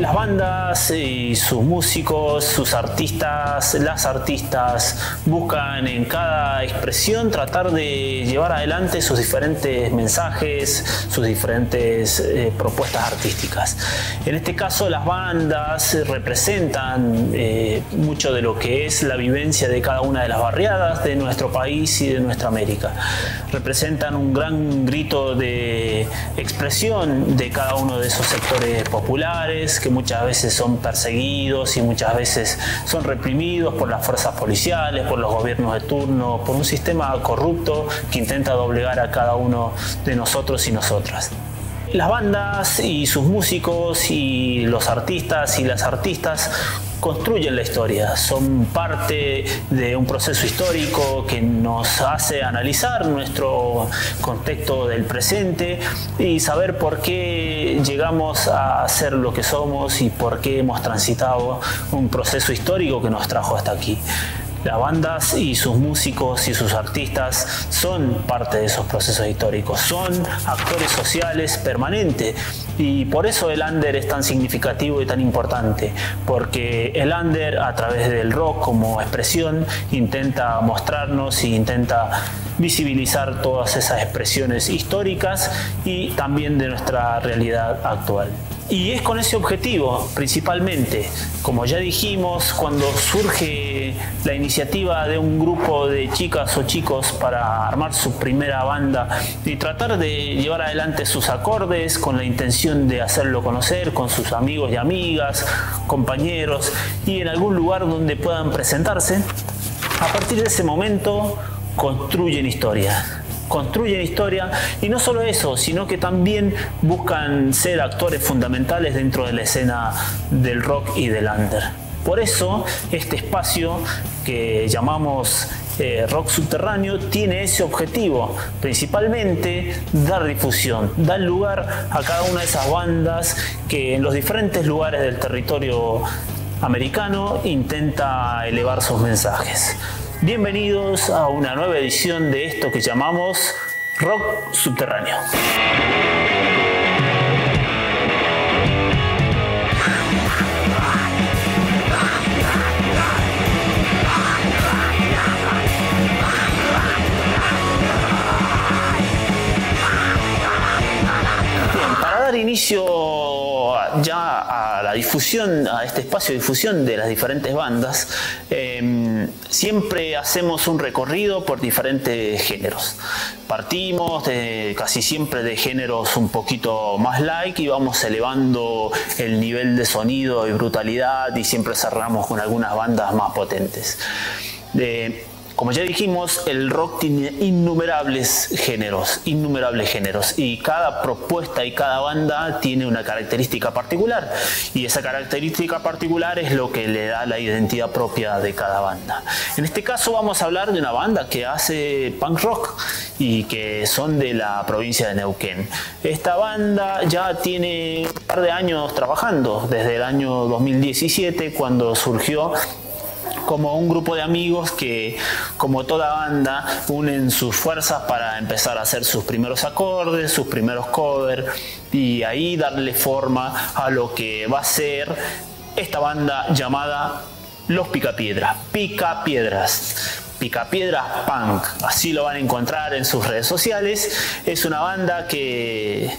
Las bandas y sus músicos, sus artistas, las artistas buscan en cada expresión tratar de llevar adelante sus diferentes mensajes, sus diferentes eh, propuestas artísticas. En este caso las bandas representan eh, mucho de lo que es la vivencia de cada una de las barriadas de nuestro país y de nuestra América. Representan un gran grito de expresión de cada uno de esos sectores populares que muchas veces son perseguidos y muchas veces son reprimidos por las fuerzas policiales, por los gobiernos de turno, por un sistema corrupto que intenta doblegar a cada uno de nosotros y nosotras. Las bandas y sus músicos y los artistas y las artistas construyen la historia, son parte de un proceso histórico que nos hace analizar nuestro contexto del presente y saber por qué llegamos a ser lo que somos y por qué hemos transitado un proceso histórico que nos trajo hasta aquí. Las bandas y sus músicos y sus artistas son parte de esos procesos históricos, son actores sociales permanentes y por eso el under es tan significativo y tan importante, porque el under a través del rock como expresión intenta mostrarnos e intenta visibilizar todas esas expresiones históricas y también de nuestra realidad actual. Y es con ese objetivo, principalmente, como ya dijimos, cuando surge la iniciativa de un grupo de chicas o chicos para armar su primera banda y tratar de llevar adelante sus acordes con la intención de hacerlo conocer con sus amigos y amigas, compañeros y en algún lugar donde puedan presentarse, a partir de ese momento construyen historia construyen historia y no solo eso, sino que también buscan ser actores fundamentales dentro de la escena del rock y del under. Por eso este espacio que llamamos eh, rock subterráneo tiene ese objetivo, principalmente dar difusión, dar lugar a cada una de esas bandas que en los diferentes lugares del territorio americano intenta elevar sus mensajes. Bienvenidos a una nueva edición de esto que llamamos Rock Subterráneo. Dar inicio ya a la difusión, a este espacio de difusión de las diferentes bandas, em, siempre hacemos un recorrido por diferentes géneros. Partimos de, casi siempre de géneros un poquito más like y vamos elevando el nivel de sonido y brutalidad y siempre cerramos con algunas bandas más potentes. Como ya dijimos, el rock tiene innumerables géneros, innumerables géneros, y cada propuesta y cada banda tiene una característica particular, y esa característica particular es lo que le da la identidad propia de cada banda. En este caso vamos a hablar de una banda que hace punk rock y que son de la provincia de Neuquén. Esta banda ya tiene un par de años trabajando, desde el año 2017 cuando surgió como un grupo de amigos que, como toda banda, unen sus fuerzas para empezar a hacer sus primeros acordes, sus primeros covers y ahí darle forma a lo que va a ser esta banda llamada Los Picapiedras. Picapiedras. Picapiedras Punk, así lo van a encontrar en sus redes sociales. Es una banda que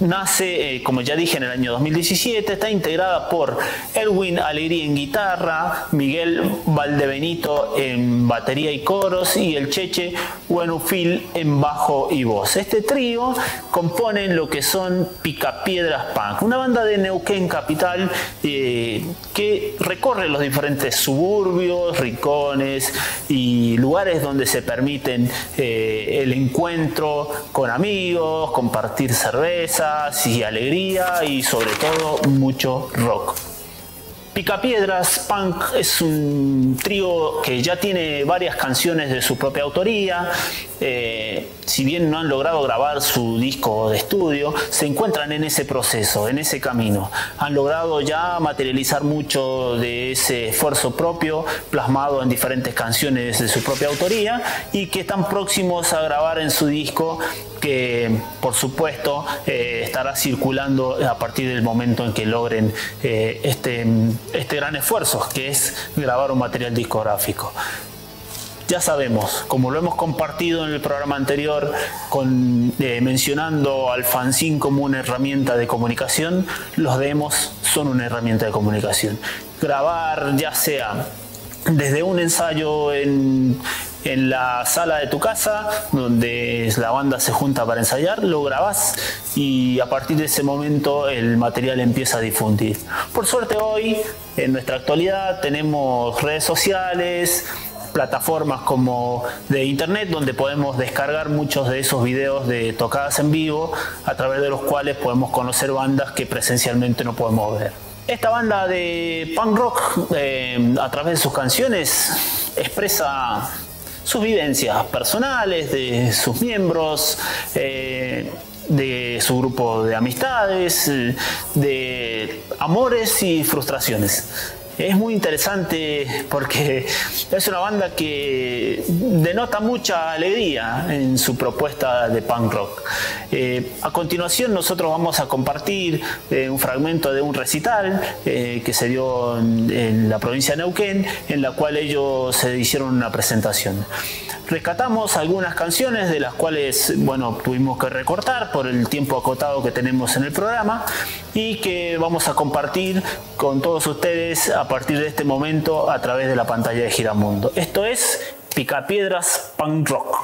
nace, eh, como ya dije, en el año 2017, está integrada por Erwin Alegría en guitarra, Miguel Valdebenito en batería y coros y el Cheche Buenufil en bajo y voz. Este trío componen lo que son Picapiedras Punk, una banda de Neuquén Capital eh, que recorre los diferentes suburbios, rincones y lugares donde se permiten eh, el encuentro con amigos, compartir cerveza, y alegría y sobre todo mucho rock. Picapiedras Punk es un trío que ya tiene varias canciones de su propia autoría. Eh, si bien no han logrado grabar su disco de estudio, se encuentran en ese proceso, en ese camino. Han logrado ya materializar mucho de ese esfuerzo propio plasmado en diferentes canciones de su propia autoría y que están próximos a grabar en su disco que por supuesto eh, estará circulando a partir del momento en que logren eh, este, este gran esfuerzo que es grabar un material discográfico ya sabemos, como lo hemos compartido en el programa anterior, eh, mencionando al fanzine como una herramienta de comunicación, los demos son una herramienta de comunicación. Grabar ya sea desde un ensayo en, en la sala de tu casa, donde la banda se junta para ensayar, lo grabás y a partir de ese momento el material empieza a difundir. Por suerte hoy, en nuestra actualidad, tenemos redes sociales, plataformas como de internet donde podemos descargar muchos de esos videos de tocadas en vivo a través de los cuales podemos conocer bandas que presencialmente no podemos ver. Esta banda de punk rock eh, a través de sus canciones expresa sus vivencias personales, de sus miembros, eh, de su grupo de amistades, de amores y frustraciones es muy interesante porque es una banda que denota mucha alegría en su propuesta de punk rock. Eh, a continuación nosotros vamos a compartir eh, un fragmento de un recital eh, que se dio en, la provincia de Neuquén, en la cual ellos se hicieron una presentación. Rescatamos algunas canciones de las cuales, bueno, tuvimos que recortar por el tiempo acotado que tenemos en el programa y que vamos a compartir con todos ustedes partir de este momento a través de la pantalla de Giramundo. Esto es Picapiedras Punk Rock.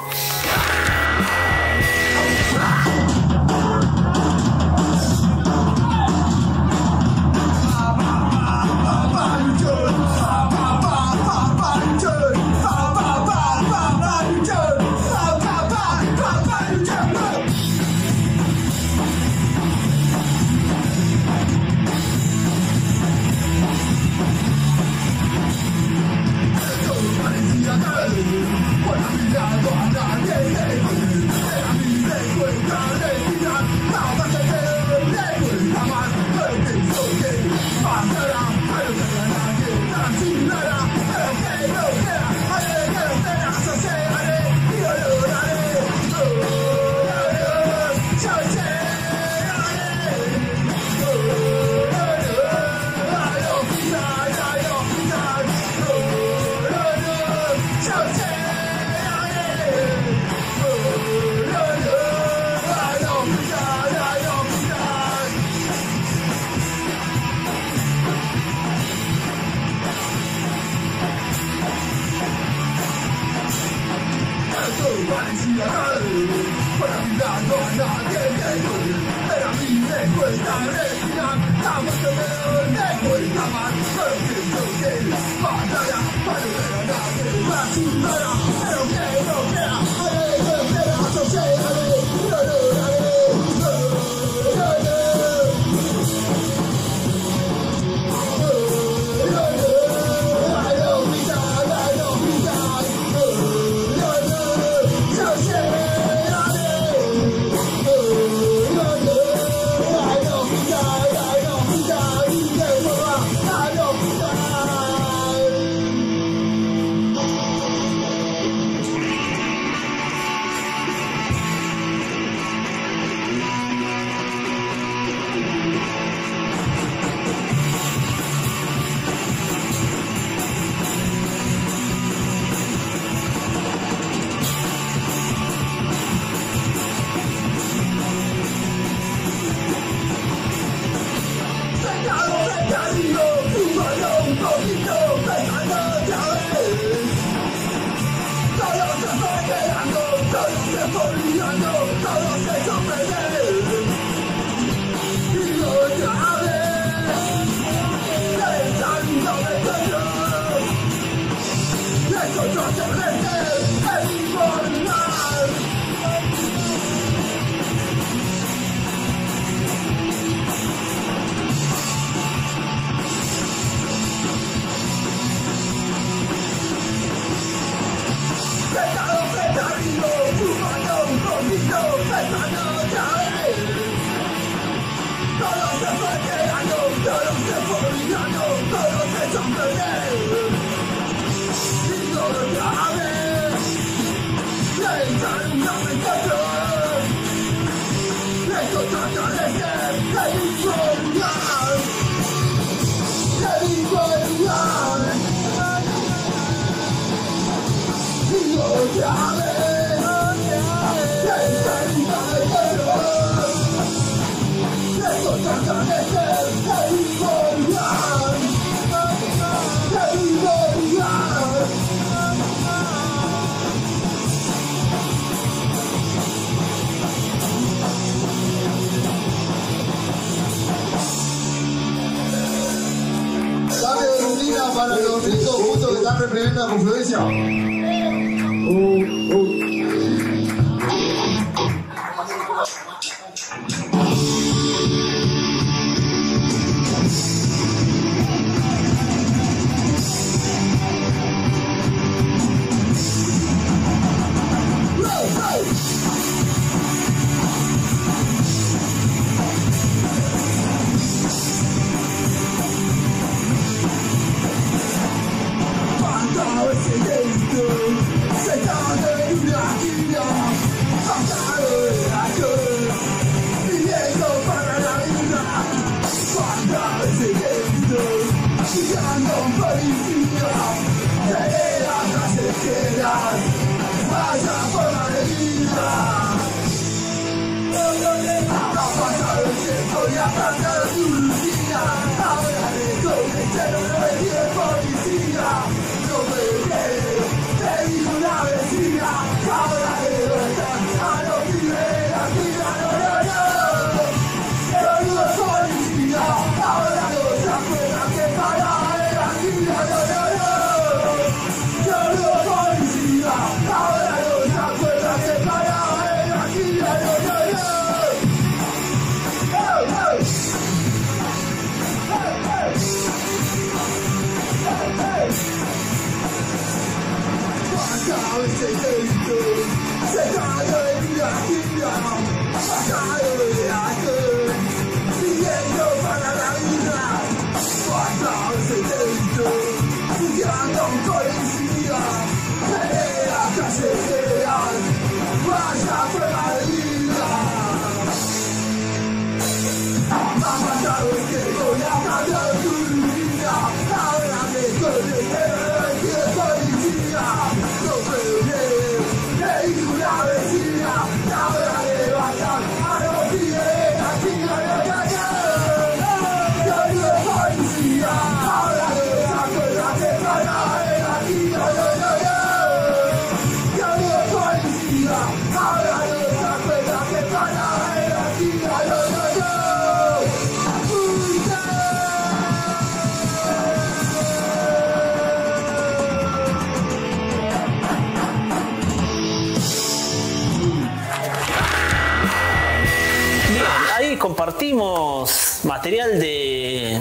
Material de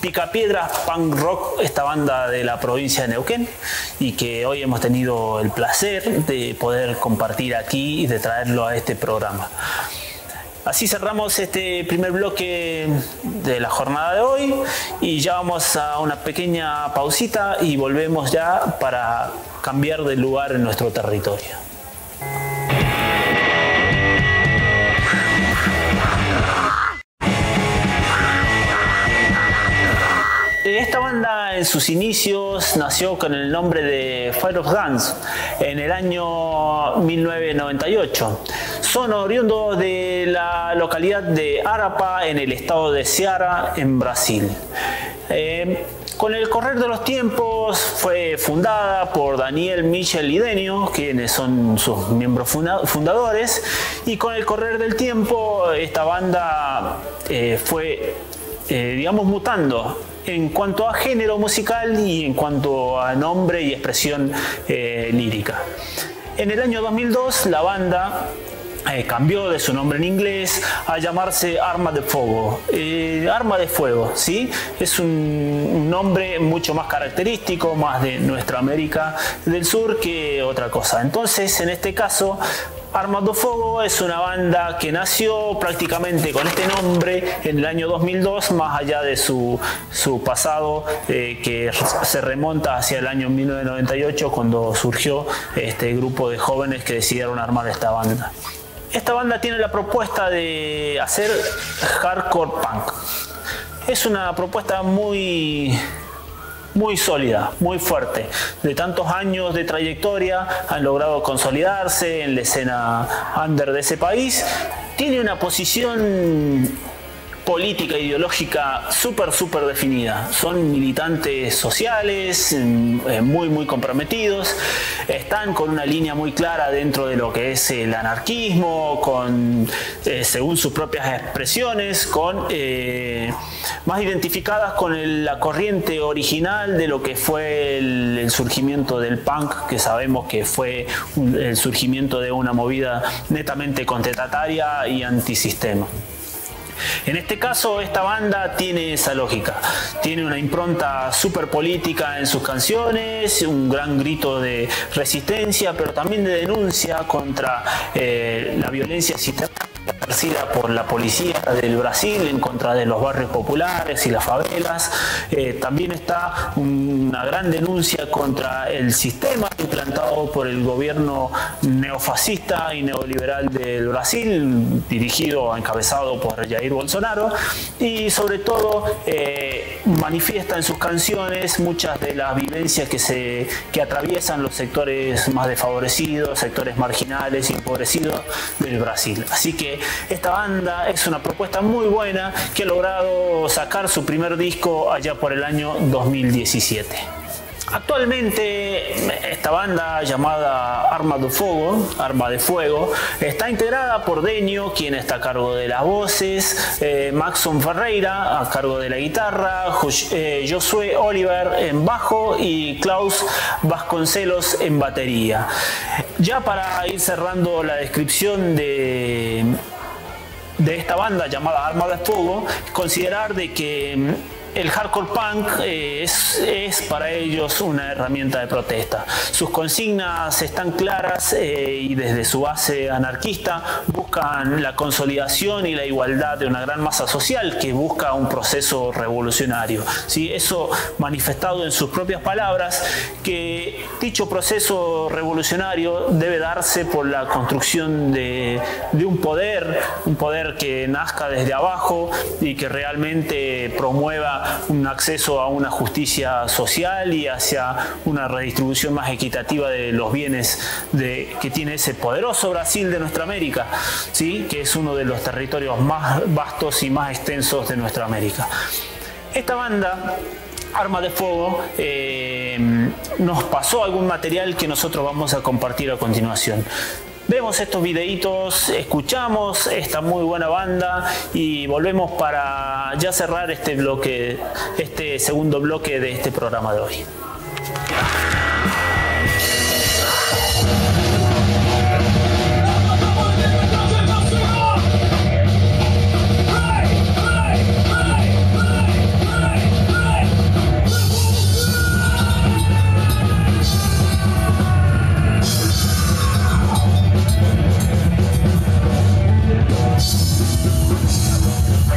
Picapiedras Punk Rock, esta banda de la provincia de Neuquén, y que hoy hemos tenido el placer de poder compartir aquí y de traerlo a este programa. Así cerramos este primer bloque de la jornada de hoy y ya vamos a una pequeña pausita y volvemos ya para cambiar de lugar en nuestro territorio. Esta banda en sus inicios nació con el nombre de Fire of Guns en el año 1998. Son oriundos de la localidad de Arapa en el estado de Ceará en Brasil. Eh, con el correr de los tiempos fue fundada por Daniel Michel y Denio, quienes son sus miembros fundadores, y con el correr del tiempo esta banda eh, fue, eh, digamos, mutando en cuanto a género musical y en cuanto a nombre y expresión eh, lírica. En el año 2002 la banda eh, cambió de su nombre en inglés a llamarse Arma de Fuego. Eh, arma de Fuego, ¿sí? Es un, nombre mucho más característico, más de nuestra América del Sur que otra cosa. Entonces, en este caso, Armando Fuego es una banda que nació prácticamente con este nombre en el año 2002, más allá de su, pasado eh, que se remonta hacia el año 1998 cuando surgió este grupo de jóvenes que decidieron armar esta banda. Esta banda tiene la propuesta de hacer hardcore punk. Es una propuesta muy muy sólida, muy fuerte. De tantos años de trayectoria han logrado consolidarse en la escena under de ese país. Tiene una posición política ideológica súper, súper definida. Son militantes sociales, mm, eh, muy, muy comprometidos. Están con una línea muy clara dentro de lo que es el anarquismo, eh, según sus propias expresiones, con eh, más identificadas con la corriente original de lo que fue el, surgimiento del punk, que sabemos que fue el surgimiento de una movida netamente contestataria y antisistema. En este caso, esta banda tiene esa lógica. Tiene una impronta súper política en sus canciones, un gran grito de resistencia, pero también de denuncia contra eh, la violencia sistemática ejercida por la policía del Brasil en contra de los barrios populares y las favelas. Eh, también está una gran denuncia contra el sistema implantado por el gobierno neofascista y neoliberal del Brasil, dirigido, encabezado por Jair Bolsonaro, y sobre todo eh, manifiesta en sus canciones muchas de las vivencias que, se, que atraviesan los sectores más desfavorecidos, sectores marginales y empobrecidos del Brasil. Así que esta banda es una propuesta muy buena que ha logrado sacar su primer disco allá por el año 2017. Actualmente esta banda llamada Arma de Fuego, Arma de Fuego, está integrada por Deño, quien está a cargo de las voces, eh, Maxon Ferreira a cargo de la guitarra, eh, Josué Oliver en bajo y Klaus Vasconcelos en batería. Ya para ir cerrando la descripción de de esta banda llamada Arma de Fuego, considerar de que el hardcore punk eh, es, para ellos una herramienta de protesta. Sus consignas están claras eh, y desde su base anarquista buscan la consolidación y la igualdad de una gran masa social que busca un proceso revolucionario. ¿sí? Eso manifestado en sus propias palabras, que dicho proceso revolucionario debe darse por la construcción de, de un poder, un poder que nazca desde abajo y que realmente promueva un acceso a una justicia social y hacia una redistribución más equitativa de los bienes de, que tiene ese poderoso Brasil de nuestra América, ¿sí? que es uno de los territorios más vastos y más extensos de nuestra América. Esta banda Arma de Fuego eh, nos pasó algún material que nosotros vamos a compartir a continuación. Vemos estos videitos, escuchamos esta muy buena banda y volvemos para ya cerrar este bloque, este segundo bloque de este programa de hoy.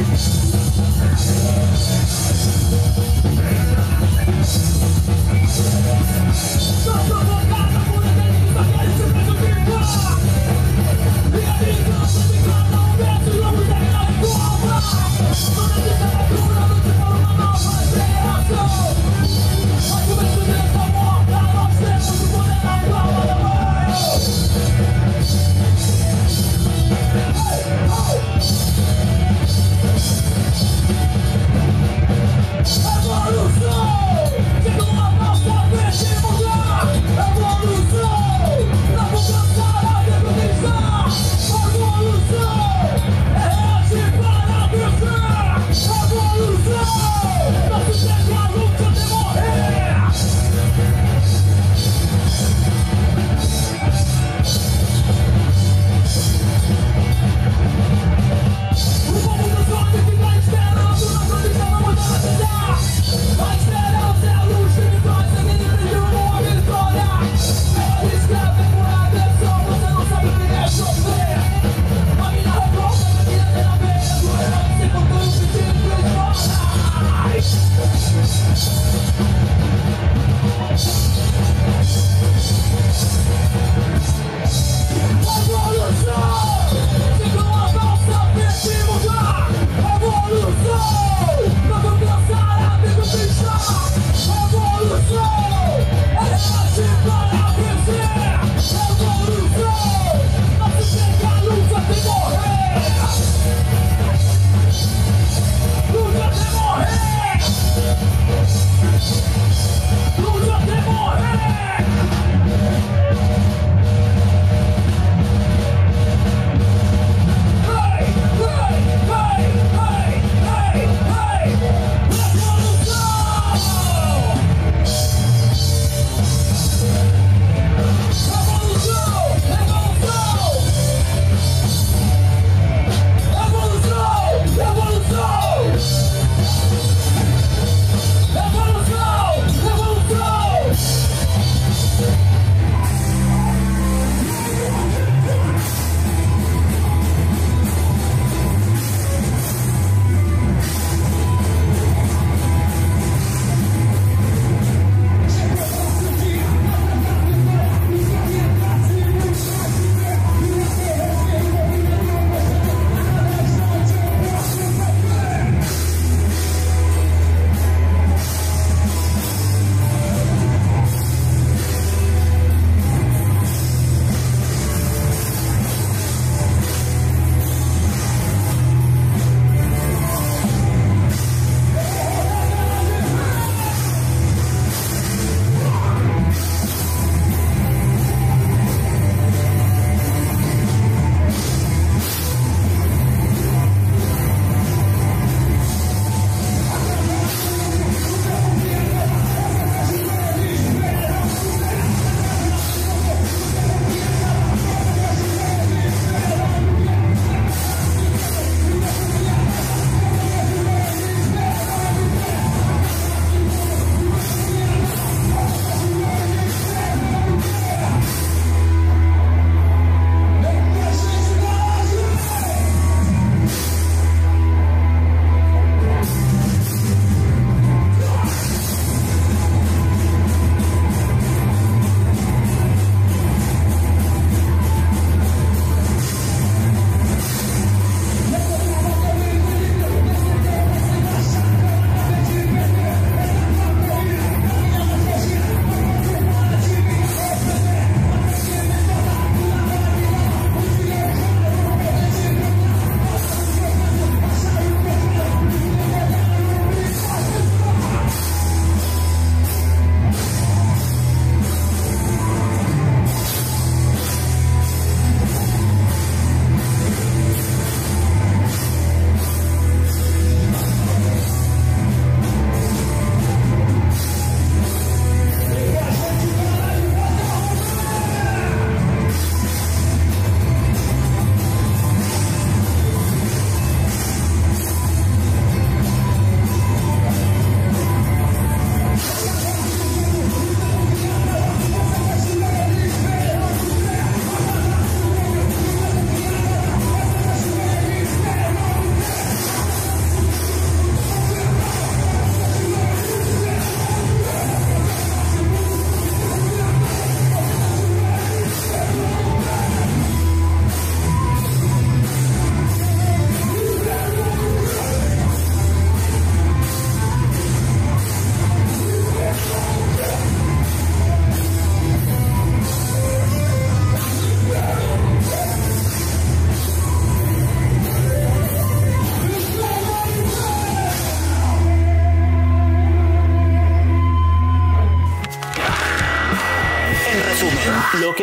Thank you.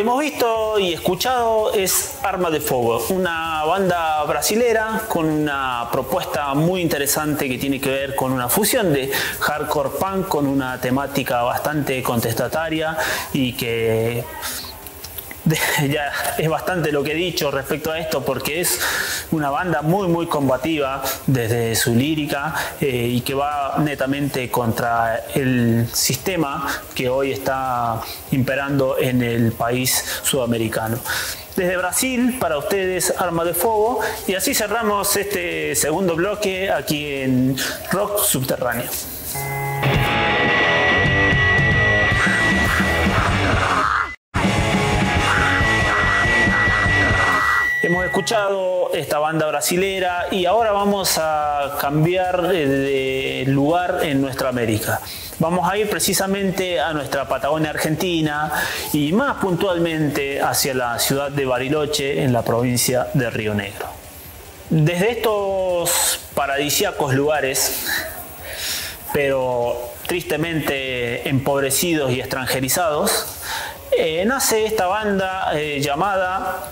Hemos visto y escuchado es Arma de Fuego, una banda brasilera con una propuesta muy interesante que tiene que ver con una fusión de hardcore punk con una temática bastante contestataria y que ya es bastante lo que he dicho respecto a esto porque es una banda muy muy combativa desde su lírica eh, y que va netamente contra el sistema que hoy está imperando en el país sudamericano. Desde Brasil, para ustedes, Arma de Fuego, y así cerramos este segundo bloque aquí en Rock Subterráneo. Hemos escuchado esta banda brasilera y ahora vamos a cambiar de lugar en nuestra América. Vamos a ir precisamente a nuestra Patagonia Argentina y más puntualmente hacia la ciudad de Bariloche en la provincia de Río Negro. Desde estos paradisíacos lugares, pero tristemente empobrecidos y extranjerizados, eh, nace esta banda eh, llamada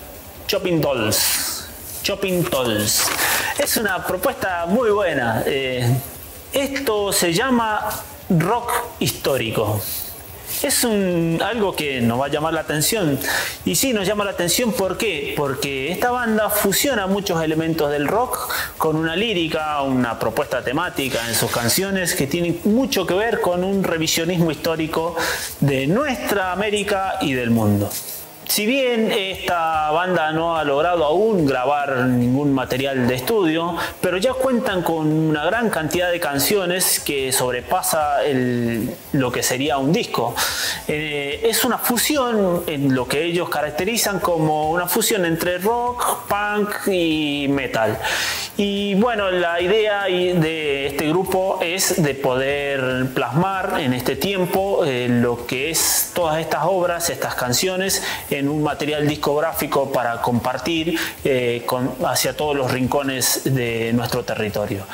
Shopping Dolls. Shopping Dolls. Es una propuesta muy buena. Eh, esto se llama rock histórico. Es un, algo que nos va a llamar la atención. Y sí, nos llama la atención ¿por qué? Porque esta banda fusiona muchos elementos del rock con una lírica, una propuesta temática en sus canciones que tienen mucho que ver con un revisionismo histórico de nuestra América y del mundo. Si bien esta banda no ha logrado aún grabar ningún material de estudio, pero ya cuentan con una gran cantidad de canciones que sobrepasa lo que sería un disco. Eh, es una fusión en lo que ellos caracterizan como una fusión entre rock, punk y metal. Y bueno, la idea de este grupo es de poder plasmar en este tiempo eh, lo que es todas estas obras, estas canciones, en un material discográfico para compartir eh, hacia todos los rincones de nuestro territorio.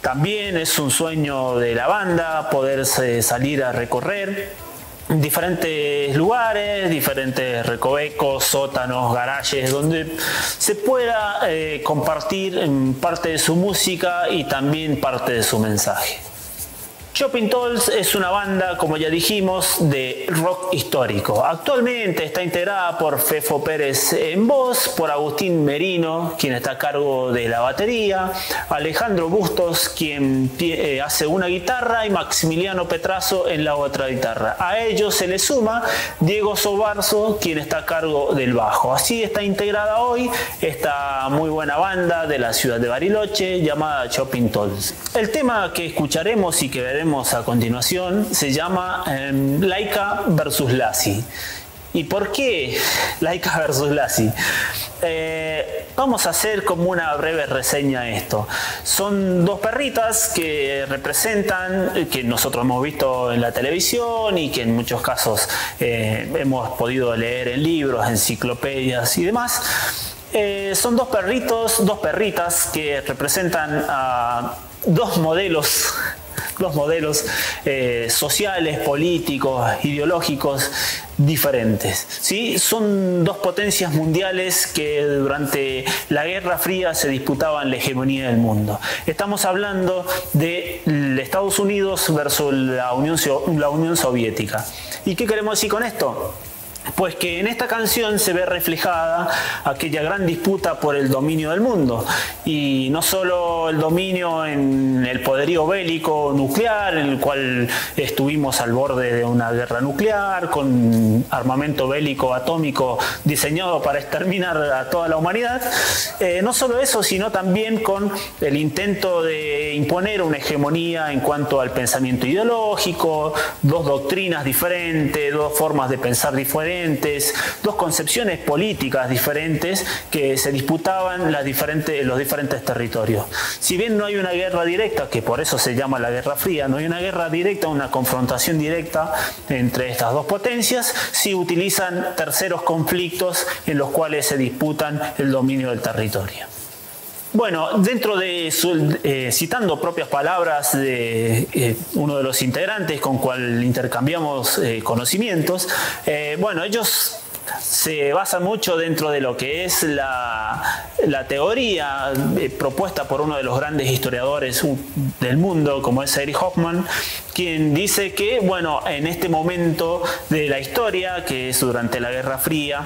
También es un sueño de la banda poder salir a recorrer diferentes lugares, diferentes recovecos, sótanos, garajes, donde se pueda eh, compartir parte de su música y también parte de su mensaje. Shopping Tolls es una banda, como ya dijimos, de rock histórico. Actualmente está integrada por Fefo Pérez en voz, por Agustín Merino, quien está a cargo de la batería, Alejandro Bustos, quien eh, hace una guitarra, y Maximiliano Petrazo en la otra guitarra. A ellos se le suma Diego Sobarzo, quien está a cargo del bajo. Así está integrada hoy esta muy buena banda de la ciudad de Bariloche llamada Shopping Tolls. El tema que escucharemos y que veremos a continuación se llama em, Laika versus Lassie. ¿Y por qué Laika versus Lassie? Eh, vamos a hacer como una breve reseña de esto. Son dos perritas que representan, que nosotros hemos visto en la televisión y que en muchos casos eh, hemos podido leer en libros, enciclopedias y demás. Eh, son dos perritos, dos perritas que representan a dos modelos los modelos eh, sociales, políticos, ideológicos diferentes. ¿sí? Son dos potencias mundiales que durante la Guerra Fría se disputaban la hegemonía del mundo. Estamos hablando de Estados Unidos versus la Unión, la Unión Soviética. ¿Y qué queremos decir con esto? Pues que en esta canción se ve reflejada aquella gran disputa por el dominio del mundo. Y no solo el dominio en el poderío bélico nuclear, en el cual estuvimos al borde de una guerra nuclear, con armamento bélico atómico diseñado para exterminar a toda la humanidad. Eh, no solo eso, sino también con el intento de imponer una hegemonía en cuanto al pensamiento ideológico, dos doctrinas diferentes, dos formas de pensar diferentes dos concepciones políticas diferentes que se disputaban diferentes, los diferentes territorios. Si bien no hay una guerra directa, que por eso se llama la Guerra Fría, no hay una guerra directa, una confrontación directa entre estas dos potencias, sí utilizan terceros conflictos en los cuales se disputan el dominio del territorio. Bueno, dentro de su, eh, citando propias palabras de eh, uno de los integrantes con cual intercambiamos eh, conocimientos, bueno, ellos se basa mucho dentro de lo que es la, teoría eh, propuesta por uno de los grandes historiadores del mundo, como es Eric Hoffman, quien dice que, bueno, en este momento de la historia, que es durante la Guerra Fría,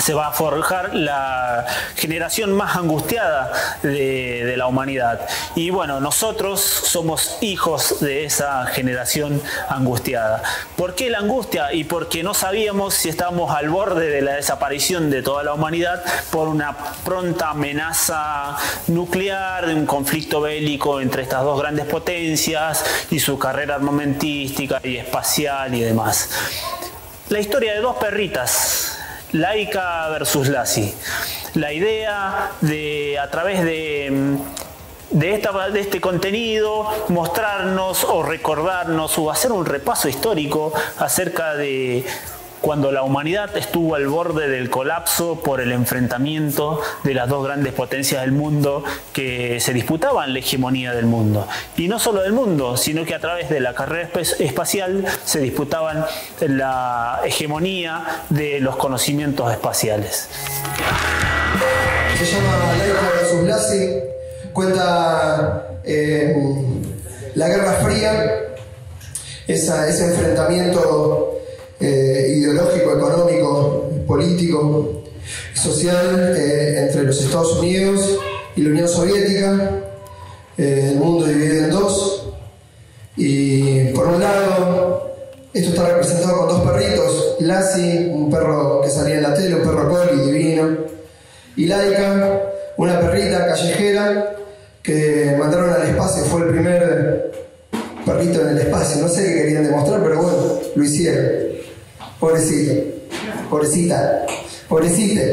se va a forjar la generación más angustiada de, la humanidad. Y bueno, nosotros somos hijos de esa generación angustiada. ¿Por qué la angustia? Y porque no sabíamos si estábamos al borde de la desaparición de toda la humanidad por una pronta amenaza nuclear, de un conflicto bélico entre estas dos grandes potencias y su carrera armamentística y espacial y demás. La historia de dos perritas Laika versus Lassie. La idea de, a través de, de, esta, de este contenido, mostrarnos o recordarnos o hacer un repaso histórico acerca de cuando la humanidad estuvo al borde del colapso por el enfrentamiento de las dos grandes potencias del mundo que se disputaban la hegemonía del mundo. Y no solo del mundo, sino que a través de la carrera espacial se disputaban la hegemonía de los conocimientos espaciales. Se llama Laika versus Blasi, cuenta eh, la Guerra Fría, ese enfrentamiento eh, ideológico, económico, político, social eh, entre los Estados Unidos y la Unión Soviética, eh, el mundo dividido en dos. Y por un lado, esto está representado con dos perritos, Lassie, un perro que salía en la tele, un perro coli divino, y Laika, una perrita callejera que mandaron al espacio, fue el primer perrito en el espacio. No sé qué querían demostrar, pero bueno, lo hicieron. Pobrecito. Pobrecita. Pobrecita.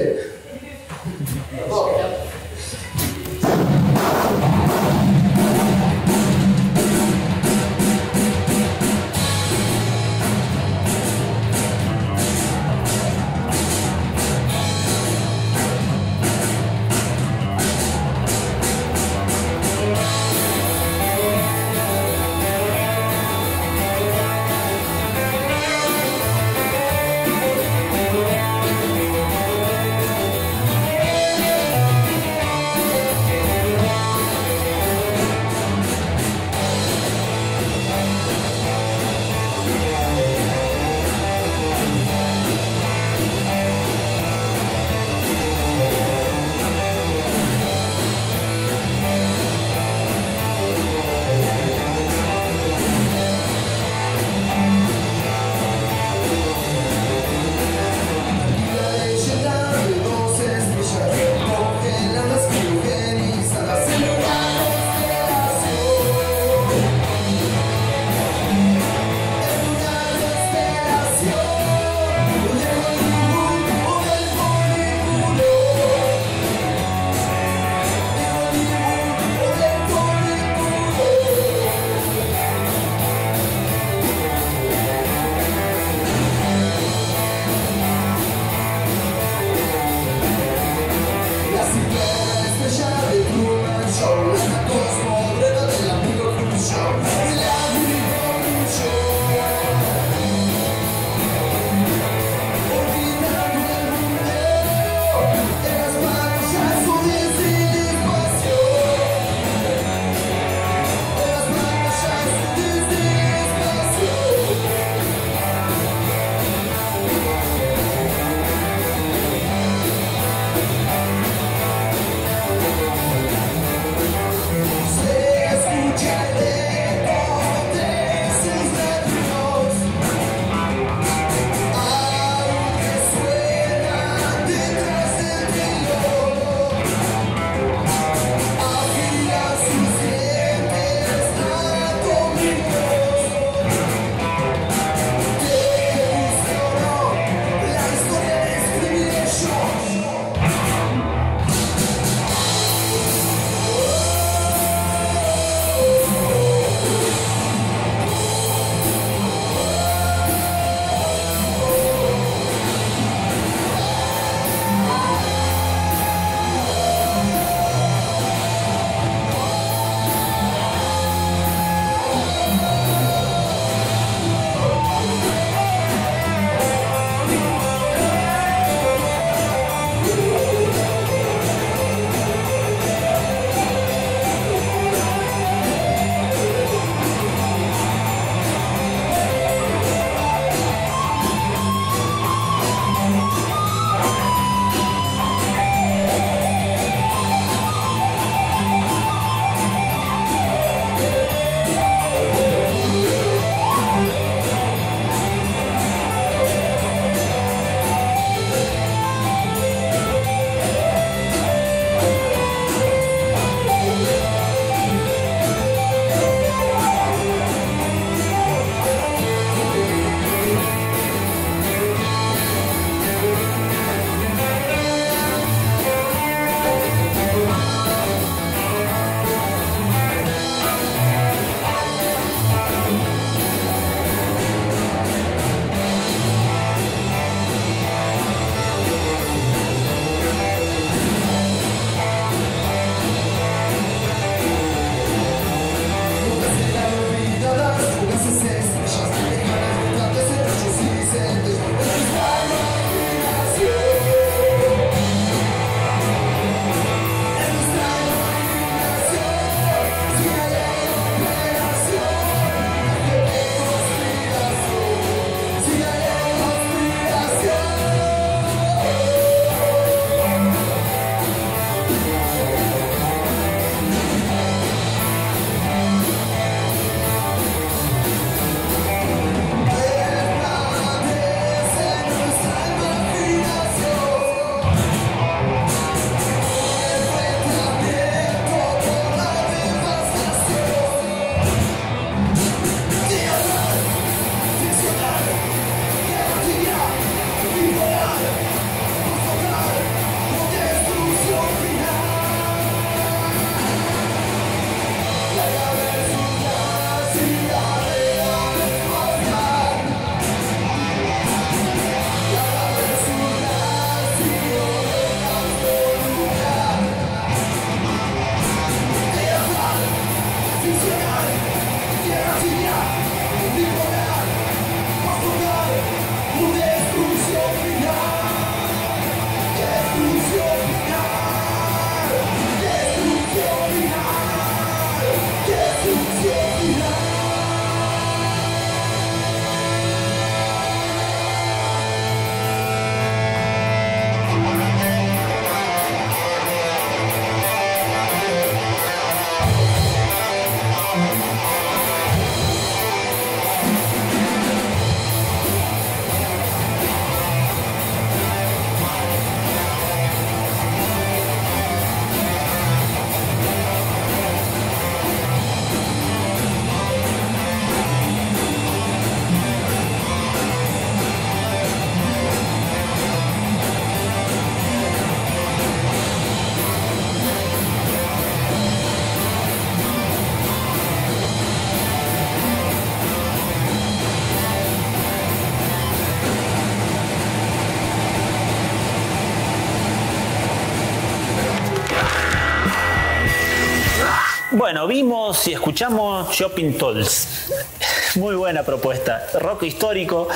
Bueno, vimos y escuchamos Shopping Tolls. Muy buena propuesta. Rock histórico.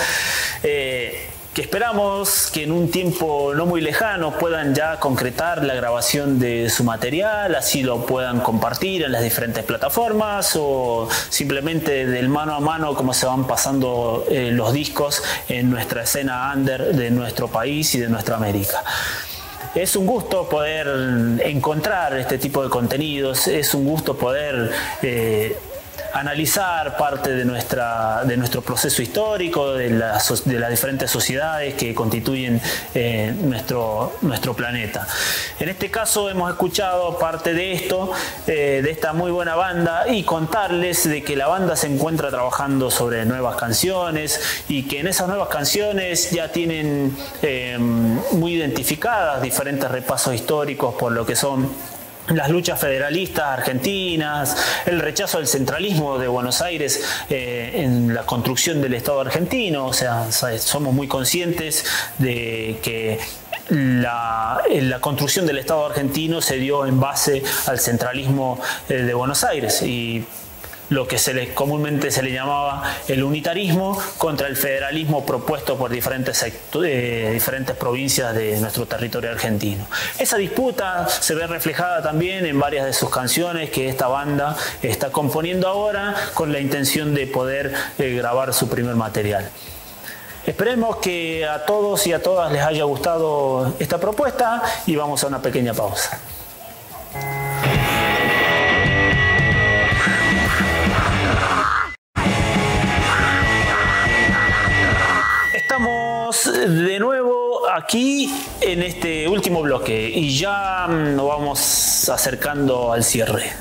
Eh, que esperamos que en un tiempo no muy lejano puedan ya concretar la grabación de su material, así lo puedan compartir en las diferentes plataformas o simplemente del mano a mano como se van pasando eh, los discos en nuestra escena under de nuestro país y de nuestra América. Es un gusto poder encontrar este tipo de contenidos, es un gusto poder... Eh, analizar parte de, nuestra, de nuestro proceso histórico, de, las diferentes sociedades que constituyen eh, nuestro, nuestro planeta. En este caso hemos escuchado parte de esto, eh, de esta muy buena banda, y contarles de que la banda se encuentra trabajando sobre nuevas canciones y que en esas nuevas canciones ya tienen eh, muy identificadas diferentes repasos históricos por lo que son las luchas federalistas argentinas, el rechazo del centralismo de Buenos Aires eh, en la construcción del Estado argentino, o sea, somos muy conscientes de que la, la, construcción del Estado argentino se dio en base al centralismo eh, de Buenos Aires. Y lo que se le, comúnmente se le llamaba el unitarismo contra el federalismo propuesto por diferentes, eh, diferentes provincias de nuestro territorio argentino. Esa disputa se ve reflejada también en varias de sus canciones que esta banda está componiendo ahora con la intención de poder eh, grabar su primer material. Esperemos que a todos y a todas les haya gustado esta propuesta y vamos a una pequeña pausa. De nuevo aquí en este último bloque y ya nos vamos acercando al cierre.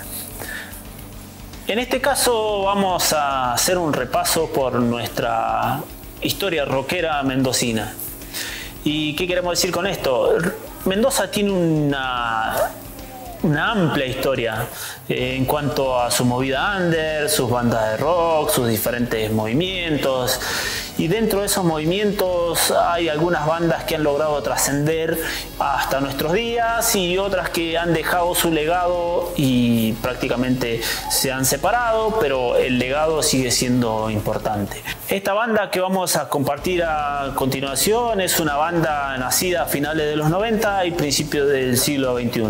En este caso vamos a hacer un repaso por nuestra historia rockera mendocina. ¿Y qué queremos decir con esto? Mendoza tiene una, una amplia historia eh, en cuanto a su movida under, sus bandas de rock, sus diferentes movimientos y dentro de esos movimientos hay algunas bandas que han logrado trascender hasta nuestros días y otras que han dejado su legado y prácticamente se han separado, pero el legado sigue siendo importante. Esta banda que vamos a compartir a continuación es una banda nacida a finales de los 90 y principios del siglo XXI.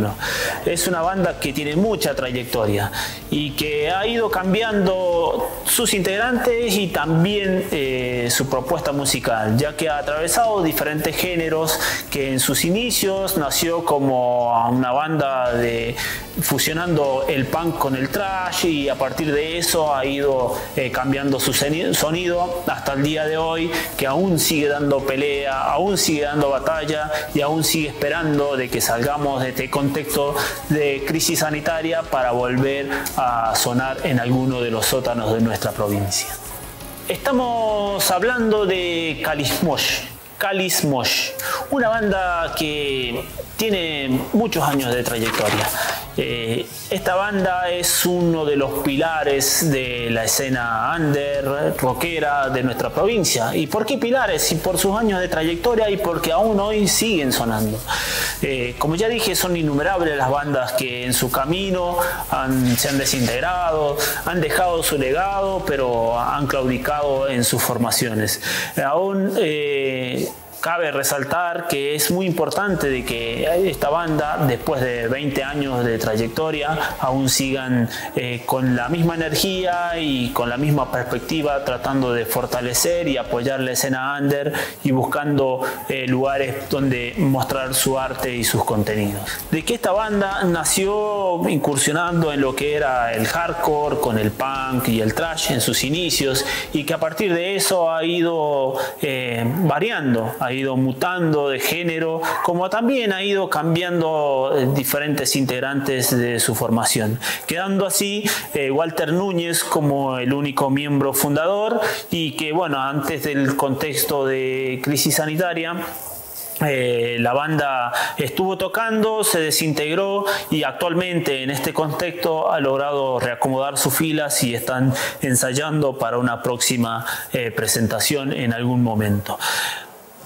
Es una banda que tiene mucha trayectoria y que ha ido cambiando sus integrantes y también eh, su propuesta musical, ya que ha atravesado diferentes géneros que en sus inicios nació como una banda de fusionando el punk con el trash y a partir de eso ha ido eh, cambiando su sonido hasta el día de hoy que aún sigue dando pelea, aún sigue dando batalla y aún sigue esperando de que salgamos de este contexto de crisis sanitaria para volver a sonar en alguno de los sótanos de nuestra provincia. Estamos hablando de Calismosh. Calismosh, una banda que tiene muchos años de trayectoria. Eh, esta banda es uno de los pilares de la escena under, rockera de nuestra provincia. ¿Y por qué pilares? Y por sus años de trayectoria y porque aún hoy siguen sonando. Eh, como ya dije, son innumerables las bandas que en su camino se han desintegrado, han dejado su legado, pero han claudicado en sus formaciones. Aún eh, Cabe resaltar que es muy importante de que esta banda, después de 20 años de trayectoria, aún sigan eh, con la misma energía y con la misma perspectiva, tratando de fortalecer y apoyar la escena under y buscando eh, lugares donde mostrar su arte y sus contenidos. De que esta banda nació incursionando en lo que era el hardcore, con el punk y el trash en sus inicios y que a partir de eso ha ido eh, variando, ha ido mutando de género, como también ha ido cambiando eh, diferentes integrantes de su formación, quedando así eh, Walter Núñez como el único miembro fundador y que bueno, antes del contexto de crisis sanitaria, eh, la banda estuvo tocando, se desintegró y actualmente en este contexto ha logrado reacomodar sus filas y están ensayando para una próxima presentación en algún momento.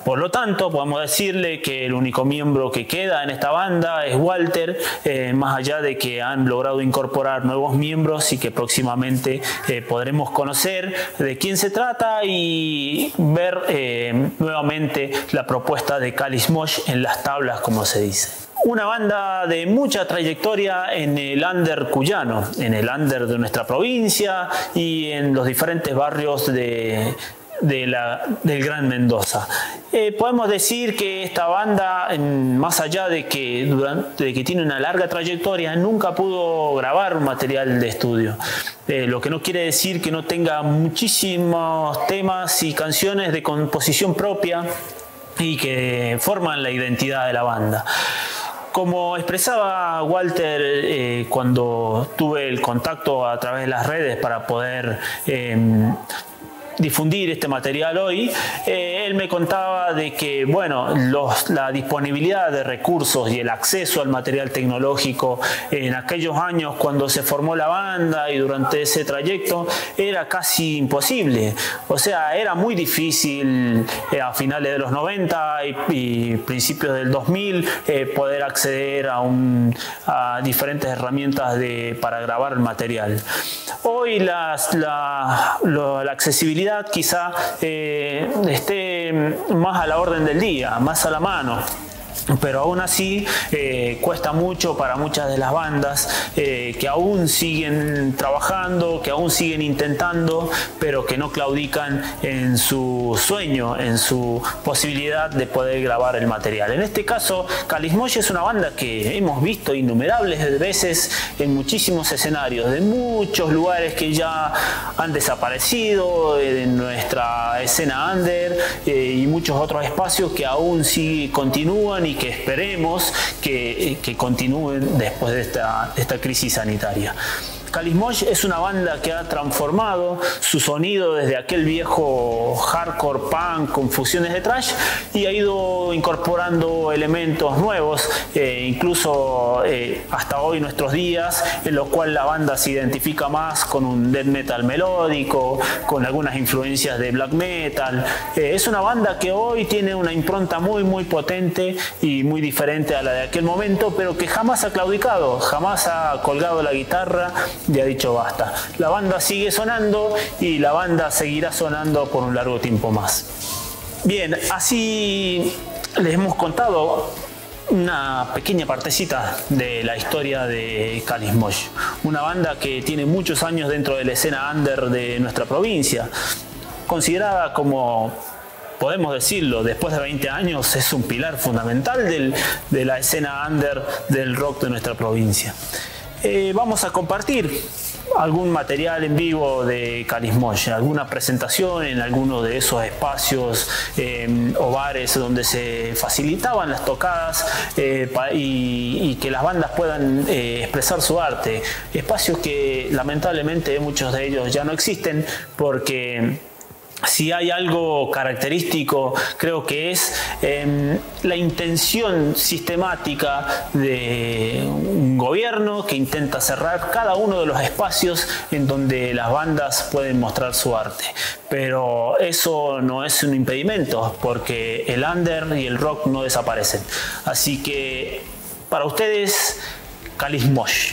Por lo tanto, podemos decirle que el único miembro que queda en esta banda es Walter, eh, más allá de que han logrado incorporar nuevos miembros y que próximamente eh, podremos conocer de quién se trata y ver eh, nuevamente la propuesta de Kalis Mosh en las tablas, como se dice. Una banda de mucha trayectoria en el under cuyano, en el under de nuestra provincia y en los diferentes barrios de, del Gran Mendoza. Eh, podemos decir que esta banda, más allá de que tiene una larga trayectoria, nunca pudo grabar un material de estudio. Eh, lo que no quiere decir que no tenga muchísimos temas y canciones de composición propia y que forman la identidad de la banda. Como expresaba Walter eh, cuando tuve el contacto a través de las redes para poder em, difundir este material hoy, eh, él me contaba de que, bueno, la disponibilidad de recursos y el acceso al material tecnológico en aquellos años cuando se formó la banda y durante ese trayecto era casi imposible. O sea, era muy difícil eh, a finales de los 90 y, principios del 2000 eh, poder acceder a, un, a diferentes herramientas de, para grabar el material. Hoy la, la accesibilidad quizá eh, esté más a la orden del día, más a la mano pero aún así eh, cuesta mucho para muchas de las bandas eh, que aún siguen trabajando, que aún siguen intentando, pero que no claudican en su sueño, en su posibilidad de poder grabar el material. En este caso, Calismoy es una banda que hemos visto innumerables veces en muchísimos escenarios, de muchos lugares que ya han desaparecido en nuestra escena under eh, y muchos otros espacios que aún sí continúan y que esperemos que, continúen después de esta, de esta crisis sanitaria. Kalismosh es una banda que ha transformado su sonido desde aquel viejo hardcore punk con fusiones de trash y ha ido incorporando elementos nuevos, eh, incluso eh, hasta hoy nuestros días, en los cuales la banda se identifica más con un death metal melódico, con algunas influencias de black metal. Eh, es una banda que hoy tiene una impronta muy muy potente y muy diferente a la de aquel momento, pero que jamás ha claudicado, jamás ha colgado la guitarra ya ha dicho basta. La banda sigue sonando y la banda seguirá sonando por un largo tiempo más. Bien, así les hemos contado una pequeña partecita de la historia de Mosh, una banda que tiene muchos años dentro de la escena under de nuestra provincia, considerada como podemos decirlo, después de 20 años es un pilar fundamental de la escena under del rock de nuestra provincia. Eh, vamos a compartir algún material en vivo de Calismoya, alguna presentación en alguno de esos espacios em, o bares donde se facilitaban las tocadas eh, y, que las bandas puedan eh, expresar su arte. Espacios que lamentablemente muchos de ellos ya no existen porque si hay algo característico, creo que es em, la intención sistemática de un gobierno que intenta cerrar cada uno de los espacios en donde las bandas pueden mostrar su arte. Pero eso no es un impedimento, porque el under y el rock no desaparecen. Así que para ustedes, Calismosh.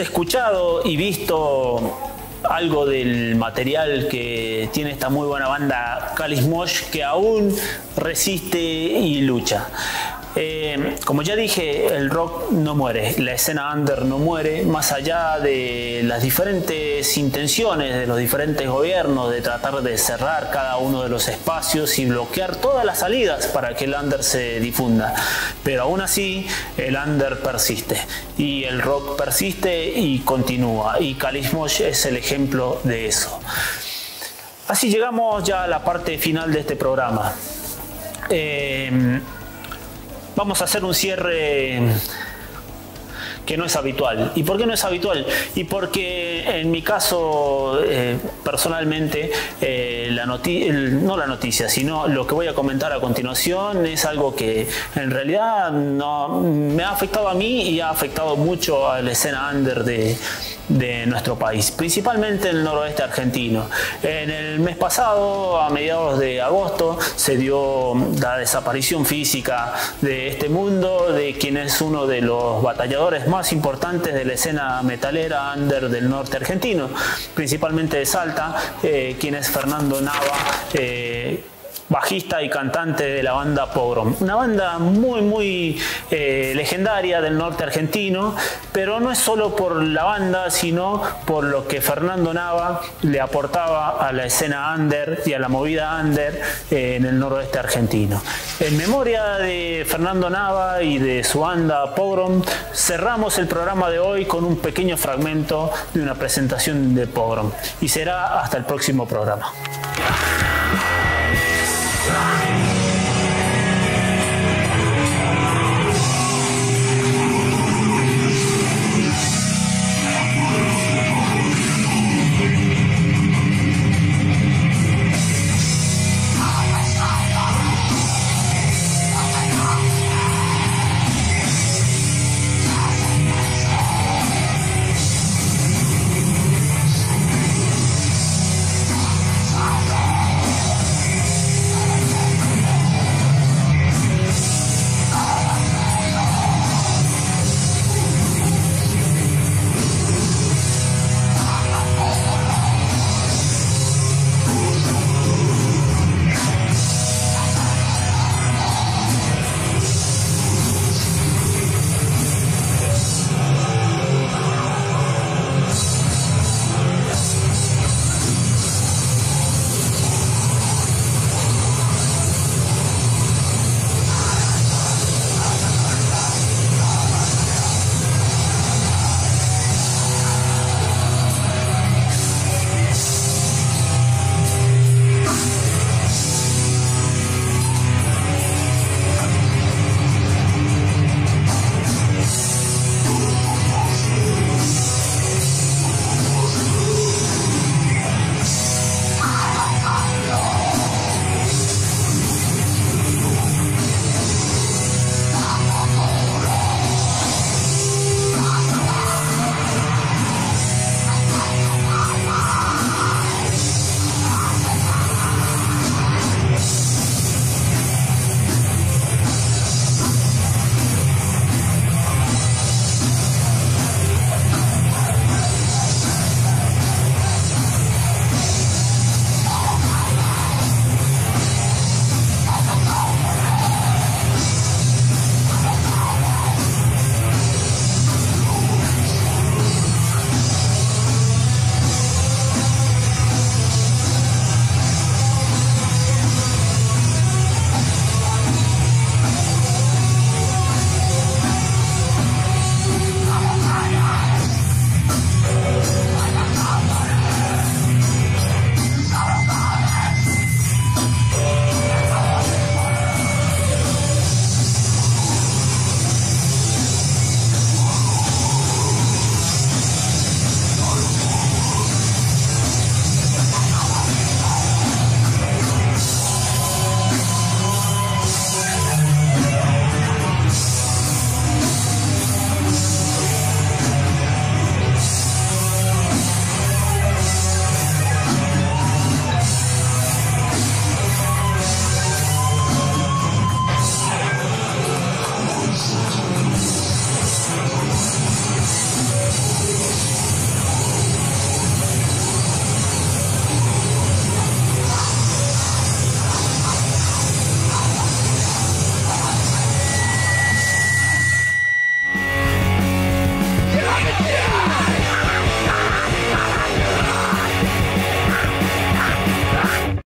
Escuchado y visto algo del material que tiene esta muy buena banda Mosh que aún resiste y lucha. Eh, como ya dije, el rock no muere, la escena under no muere, más allá de las diferentes intenciones de los diferentes gobiernos de tratar de cerrar cada uno de los espacios y bloquear todas las salidas para que el under se difunda. Pero aún así, el under persiste y el rock persiste y continúa. Y Kalismosh es el ejemplo de eso. Así llegamos ya a la parte final de este programa. Eh, vamos a hacer un cierre que no es habitual. ¿Y por qué no es habitual? Y porque en mi caso, eh, personalmente, eh, la no la noticia, sino lo que voy a comentar a continuación es algo que en realidad no, me ha afectado a mí y ha afectado mucho a la escena under de, de nuestro país, principalmente en el noroeste argentino. En el mes pasado, a mediados de agosto, se dio la desaparición física de este mundo, de quien es uno de los batalladores más importantes de la escena metalera under del norte argentino, principalmente de Salta, eh, quien es Fernando Nava. Eh, bajista y cantante de la banda Pogrom. Una banda muy, muy eh, legendaria del norte argentino, pero no es solo por la banda, sino por lo que Fernando Nava le aportaba a la escena under y a la movida under eh, en el noroeste argentino. En memoria de Fernando Nava y de su banda Pogrom, cerramos el programa de hoy con un pequeño fragmento de una presentación de Pogrom. Y será hasta el próximo programa.